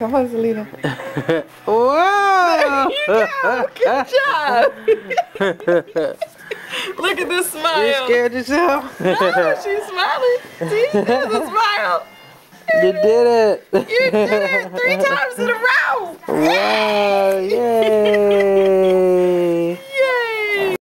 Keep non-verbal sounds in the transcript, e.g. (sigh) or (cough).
Come on, Selena. Whoa! (laughs) you go. Good (laughs) job. (laughs) Look at this smile. You scared yourself? No, she's smiling. See, there's a smile. You did it. You did it three times in a row. Wow.